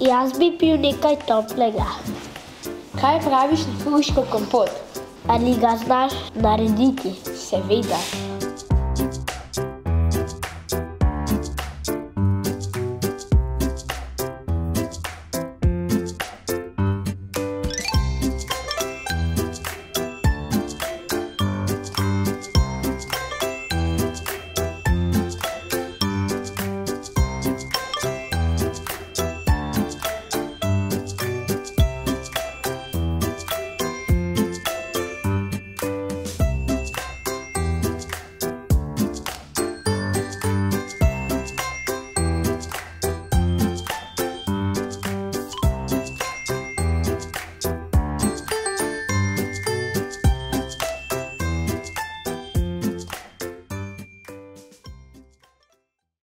Jaz bi pil nekaj toplega. Kaj praviš na fruško kompot? Ali ga znaš narediti? Seveda.